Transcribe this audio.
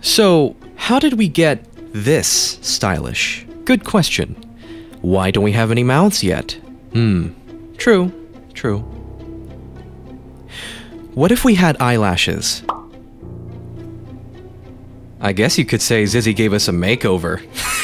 So, how did we get this stylish? Good question. Why don't we have any mouths yet? Hmm. True. True. What if we had eyelashes? I guess you could say Zizzy gave us a makeover.